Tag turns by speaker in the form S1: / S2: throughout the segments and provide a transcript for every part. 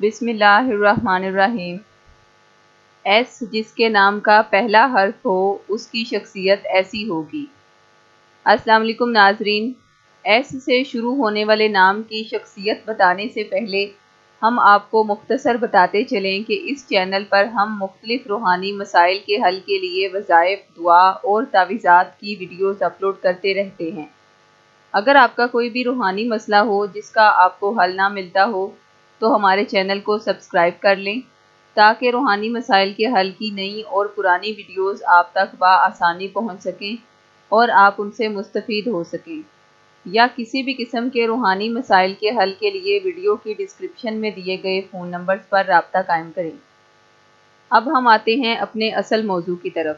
S1: बिस्मिल्लाहिर्रहमानिर्रहीम। एस, जिसके नाम का पहला हर्फ हो, उसकी शख्सियत ऐसी होगी। अस्सलाम वालेकुम नाजरीन। एस से शुरू होने वाले नाम की शख्सियत बताने से पहले, हम आपको मुख्तसर बताते चलें कि इस चैनल पर हम मुख्तलिफ़ रूहानी मसाइल के हल के लिए वज़ाइफ, दुआ और तावीज़ात की वीडियोज़ अपलोड करते रहते हैं। अगर आपका कोई भी रूहानी मसला हो, जिसका आपको हल ना मिलता हो तो हमारे चैनल को सब्सक्राइब कर लें, ताकि रूहानी मसाइल के हल की नई और पुरानी वीडियोस आप तक बसानी पहुँच सकें और आप उनसे मुस्तफ़ हो सकें। या किसी भी किस्म के रूहानी मसाइल के हल के लिए वीडियो की डिस्क्रिप्शन में दिए गए फ़ोन नंबर्स पर रबता कायम करें। अब हम आते हैं अपने असल मौजू की तरफ़।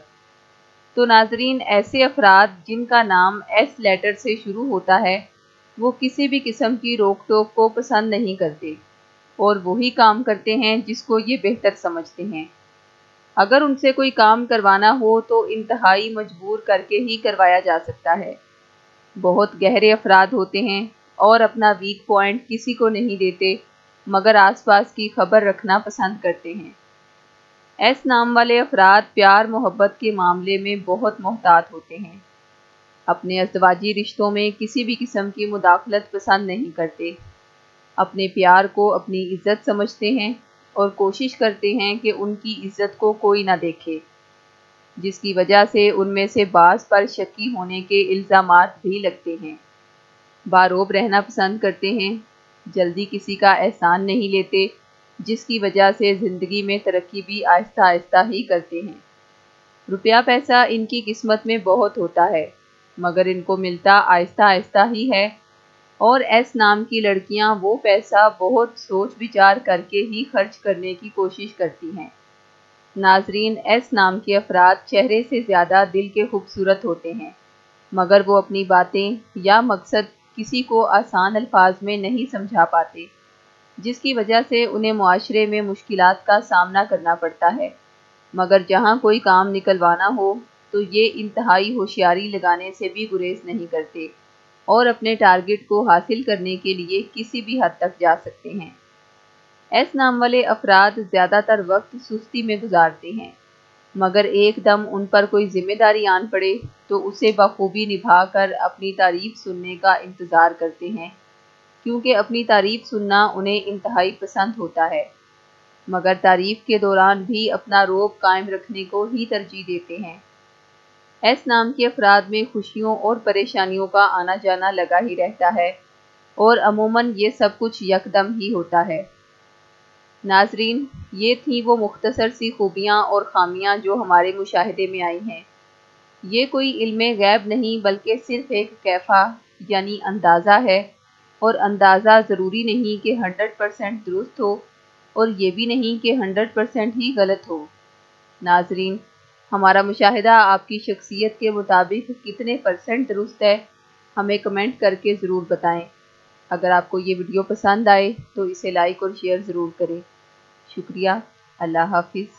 S1: तो नाजरीन, ऐसे अफराद जिनका नाम एस लेटर से शुरू होता है, वो किसी भी किस्म की रोक टोक को पसंद नहीं करते। और वही काम करते हैं जिसको ये बेहतर समझते हैं। अगर उनसे कोई काम करवाना हो तो इंतहाई मजबूर करके ही करवाया जा सकता है। बहुत गहरे अफराद होते हैं और अपना वीक पॉइंट किसी को नहीं देते, मगर आसपास की खबर रखना पसंद करते हैं। एस नाम वाले अफराद प्यार मोहब्बत के मामले में बहुत मोहतात होते हैं। अपने अजवाजी रिश्तों में किसी भी किस्म की मुदाखलत पसंद नहीं करते। अपने प्यार को अपनी इज़्ज़त समझते हैं और कोशिश करते हैं कि उनकी इज़्ज़त को कोई ना देखे, जिसकी वजह से उनमें से बास पर शकी होने के इल्ज़ाम भी लगते हैं। बारोब रहना पसंद करते हैं, जल्दी किसी का एहसान नहीं लेते, जिसकी वजह से ज़िंदगी में तरक्की भी आहिस्ता आहिस्ता ही करते हैं। रुपया पैसा इनकी किस्मत में बहुत होता है, मगर इनको मिलता आहिस्ता आहिस्ता ही है और एस नाम की लड़कियाँ वो पैसा, बहुत सोच विचार करके ही खर्च करने की कोशिश करती हैं। नाजरीन, एस नाम के अफराद चेहरे से ज़्यादा दिल के खूबसूरत होते हैं, मगर वो अपनी बातें या मकसद किसी को आसान अल्फाज में नहीं समझा पाते, जिसकी वजह से उन्हें माशरे में मुश्किल का सामना करना पड़ता है। मगर जहाँ कोई काम निकलवाना हो तो ये इंतहाई होशियारी लगाने से भी गुरेज नहीं करते। और अपने टारगेट को हासिल करने के लिए किसी भी हद तक जा सकते हैं। एस नाम वाले अफराद ज़्यादातर वक्त सुस्ती में गुजारते हैं, मगर एकदम उन पर कोई ज़िम्मेदारी आन पड़े तो उसे बखूबी निभा कर अपनी तारीफ़ सुनने का इंतज़ार करते हैं, क्योंकि अपनी तारीफ़ सुनना उन्हें इंतहाई पसंद होता है। मगर तारीफ़ के दौरान भी अपना रोब कायम रखने को ही तरजीह देते हैं। एस नाम के अफराद में खुशियों और परेशानियों का आना जाना लगा ही रहता है और अमूमन ये सब कुछ यकदम ही होता है। नाजरीन, ये थी वो मुख्तसर सी खूबियाँ और ख़ामियाँ जो हमारे मुशाहदे में आई हैं। ये कोई इल्म गैब नहीं, बल्कि सिर्फ़ एक कैफ़ा, यानी अंदाज़ा है और अंदाज़ा ज़रूरी नहीं कि हंड्रेड परसेंट दुरुस्त हो और ये भी नहीं कि हंड्रेड परसेंट ही गलत हो। नाजरीन हमारा मुशाहिदा आपकी शख्सियत के मुताबिक कितने परसेंट दुरुस्त है, हमें कमेंट करके ज़रूर बताएँ। अगर आपको ये वीडियो पसंद आए तो इसे लाइक और शेयर ज़रूर करें। शुक्रिया, अल्लाह हाफिज़।